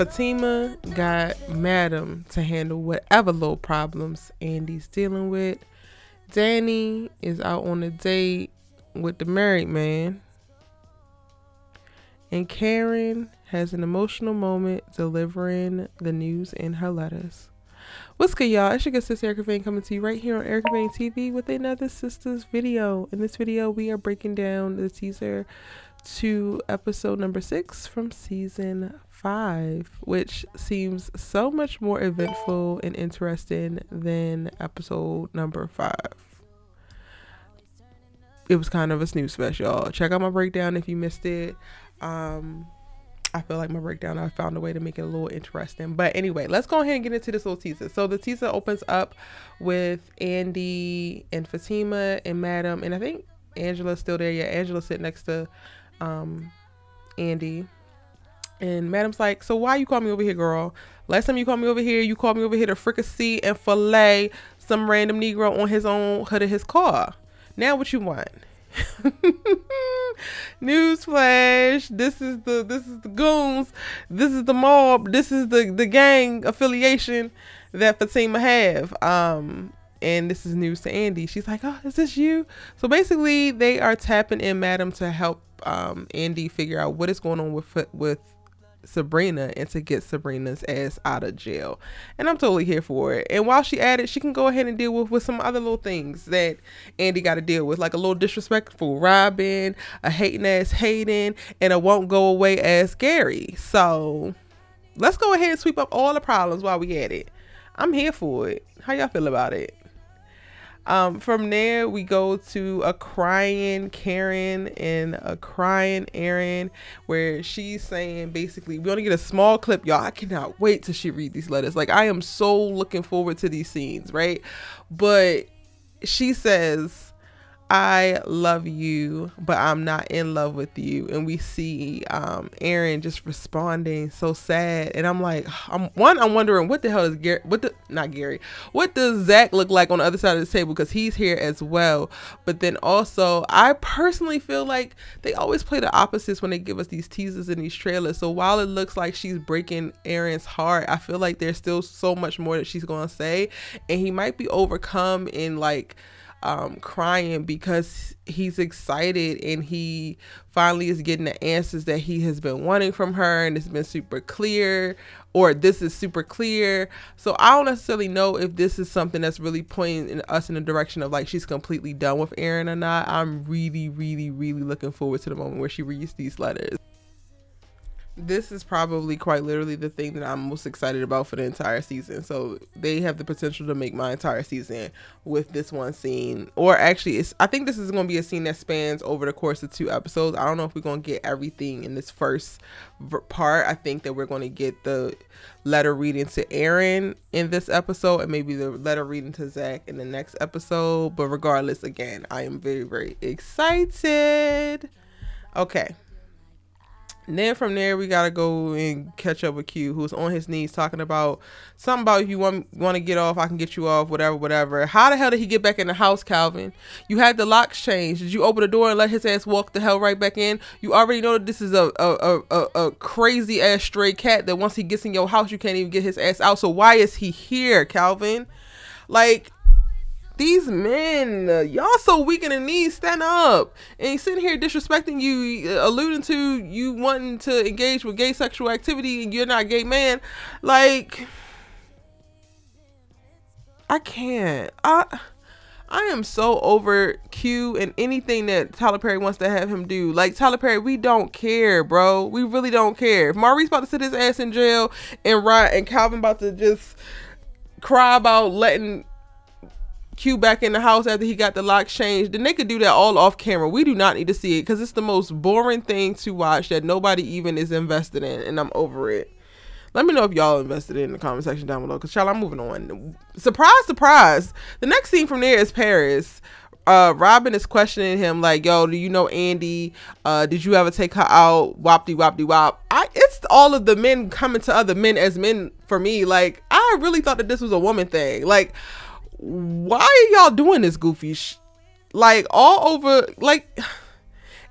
Fatima got Madam to handle whatever little problems Andi's dealing with. Danni is out on a date with the married man. And Karen has an emotional moment delivering the news in her letters. What's good, y'all? It's your good sister Erica Vain coming to you right here on Erica Vain TV with another Sistas video. In this video, we are breaking down the teaser to episode number six from season five, which seems so much more eventful and interesting than episode number five. It was kind of a snooze fest, y'all. Check out my breakdown if you missed it. Um, I feel like my breakdown, I found a way to make it a little interesting. But anyway, let's go ahead and get into this little teaser. So the teaser opens up with Andi and Fatima and Madam, and I think Angela's still there. Yeah, Angela's sitting next to um, Andi. And Madam's like, so why you call me over here, girl? Last time you called me over here, you called me over here to fricassee and fillet some random Negro on his own hood of his car. Now what you want? Newsflash! This is the this is the goons. This is the mob. This is the the gang affiliation that Fatima have. Um, and this is news to Andi. She's like, "Oh, is this you?" So basically, they are tapping in Madam to help um Andi figure out what is going on with with Sabrina and to get Sabrina's ass out of jail. And I'm totally here for it. And while she at it, she can go ahead and deal with, with some other little things that Andi got to deal with, like a little disrespectful Robin, a hating ass Hayden, and a won't go away ass Gary. So let's go ahead and sweep up all the problems while we at it. I'm here for it. How y'all feel about it? Um, from there, we go to a crying Karen and a crying Aaron, where she's saying basically, we only get a small clip, y'all. I cannot wait till she read these letters. Like, I am so looking forward to these scenes, right? But she says, I love you, but I'm not in love with you. And we see um, Aaron just responding so sad. And I'm like, I'm one, I'm wondering what the hell is Gary, what the, not Gary, what does Zac look like on the other side of the table? Because he's here as well. But then also, I personally feel like they always play the opposites when they give us these teasers and these trailers. So while it looks like she's breaking Aaron's heart, I feel like there's still so much more that she's going to say. And he might be overcome in like, um, crying because he's excited and he finally is getting the answers that he has been wanting from her and it's been super clear or this is super clear. So i don't necessarily know if this is something that's really pointing us in the direction of like she's completely done with aaron or not. I'm really really really looking forward to the moment where she reads these letters this is probably quite literally the thing that I'm most excited about for the entire season. So they have the potential to make my entire season with this one scene. Or actually, it's I think this is going to be a scene that spans over the course of two episodes. I don't know if we're going to get everything in this first part. I think that we're going to get the letter reading to Aaron in this episode and maybe the letter reading to Zac in the next episode. But regardless, again, I am very, very excited. Okay. And then from there, we gotta go and catch up with Q, who's on his knees talking about something about if you want want to get off, I can get you off, whatever, whatever. How the hell did he get back in the house, Calvin? You had the locks changed. Did you open the door and let his ass walk the hell right back in? You already know that this is a a, a, a crazy ass stray cat that once he gets in your house, you can't even get his ass out. So why is he here, Calvin? Like these men, y'all so weak in the knees, stand up. And he's sitting here disrespecting you, uh, alluding to you wanting to engage with gay sexual activity and you're not a gay man. Like, I can't. I. I am so over Q and anything that Tyler Perry wants to have him do. Like Tyler Perry, we don't care, bro. We really don't care. If Maurice about to sit his ass in jail and right and Calvin about to just cry about letting Q back in the house after he got the locks changed, then they could do that all off camera. We do not need to see it because it's the most boring thing to watch that nobody even is invested in, and I'm over it. Let me know if y'all invested in the comment section down below because, child, I'm moving on. Surprise, surprise. The next scene from there is Paris. Uh, Robin is questioning him like, "Yo, do you know Andi? Uh, did you ever take her out? Wopty wopty wop." I it's all of the men coming to other men as men for me. Like, I really thought that this was a woman thing. Like, why are y'all doing this goofy sh- like all over like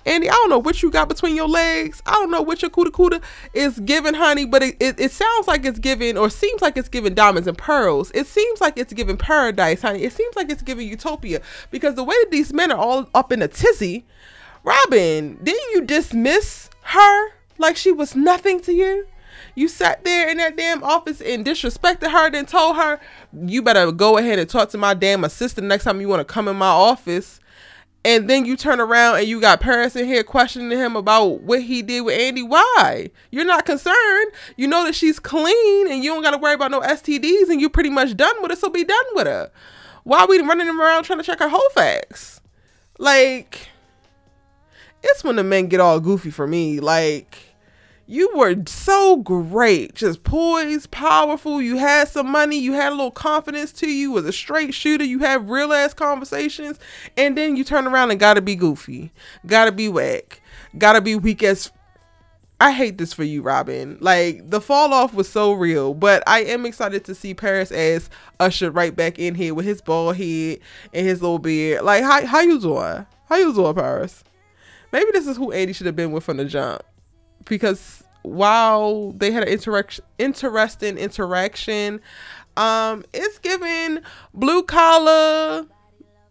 Andi, I don't know what you got between your legs. I don't know what your kuda kuda is giving, honey, but it, it, it sounds like it's giving or seems like it's giving diamonds and pearls. It seems like it's giving paradise, honey. It seems like it's giving utopia because the way that these men are all up in a tizzy, Robin, didn't you dismiss her like she was nothing to you? You sat there in that damn office and disrespected her, then told her, you better go ahead and talk to my damn assistant next time you want to come in my office. And then you turn around and you got Paris in here questioning him about what he did with Andi. Why? You're not concerned. You know that she's clean and you don't got to worry about no STDs and you're pretty much done with her, so be done with her. Why are we running around trying to check her whole facts? Like, it's when the men get all goofy for me. Like, you were so great, just poised, powerful. You had some money, you had a little confidence to you, was a straight shooter, you had real ass conversations, and then you turn around and gotta be goofy, gotta be whack, gotta be weak as. I hate this for you, Robin. Like the fall off was so real, but I am excited to see Paris as ushered right back in here with his bald head and his little beard. Like, how how you doing? How you doing, Paris? Maybe this is who Andi should have been with from the jump because while they had an interaction interesting interaction um it's given blue collar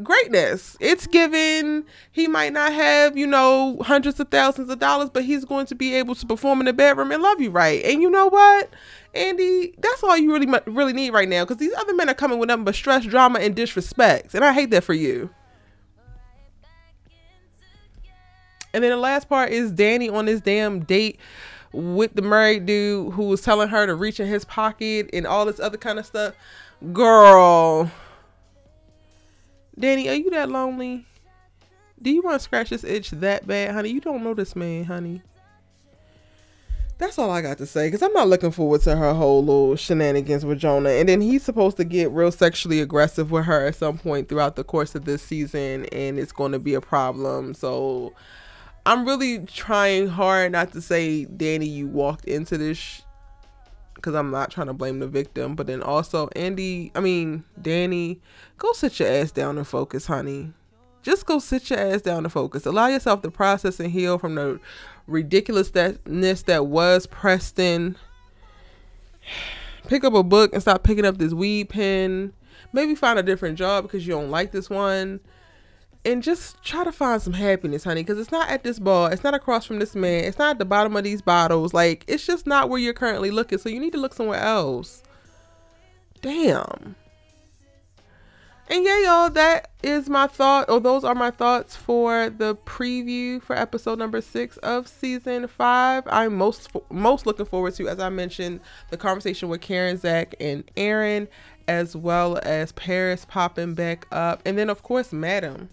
greatness. It's given he might not have you know hundreds of thousands of dollars but he's going to be able to perform in the bedroom and love you right? And you know what? Andi that's all you really really need right now because these other men are coming with nothing but stress drama and disrespect and i hate that for you and then the last part is Danni on this damn date with the married dude who was telling her to reach in his pocket and all this other kind of stuff. Girl. Danni, are you that lonely? Do you want to scratch this itch that bad, honey? You don't know this man, honey. That's all I got to say because I'm not looking forward to her whole little shenanigans with Jonah. And then he's supposed to get real sexually aggressive with her at some point throughout the course of this season, and it's going to be a problem. So I'm really trying hard not to say, Danni, you walked into this because I'm not trying to blame the victim, but then also Andi, I mean Danni, go sit your ass down and focus, honey. Just go sit your ass down and focus. Allow yourself to process and heal from the ridiculousness that was Preston. Pick up a book and stop picking up this weed pen. Maybe find a different job because you don't like this one and just try to find some happiness, honey, because it's not at this bar, it's not across from this man, it's not at the bottom of these bottles. Like, it's just not where you're currently looking. So you need to look somewhere else. Damn. And yeah, y'all, that is my thought, or those are my thoughts for the preview for episode number six of season five. I'm most most looking forward to, as I mentioned, the conversation with Karen, Zac, and Aaron as well as Paris popping back up, and then of course Madam.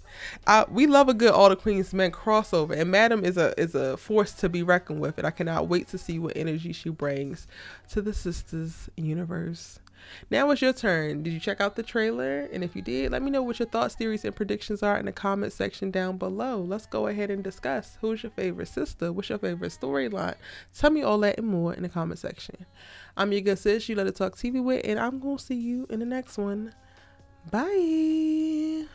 We love a good All the Queens Men crossover, and Madam is a is a force to be reckoned with, and I cannot wait to see what energy she brings to the Sistas universe. Now it's your turn. Did you check out the trailer? And if you did, let me know what your thoughts, theories, and predictions are in the comment section down below. Let's go ahead and discuss who's your favorite sister, what's your favorite storyline. Tell me all that and more in the comment section. I'm your good sis, you let it talk TV with, and I'm gonna see you in the next one. Bye.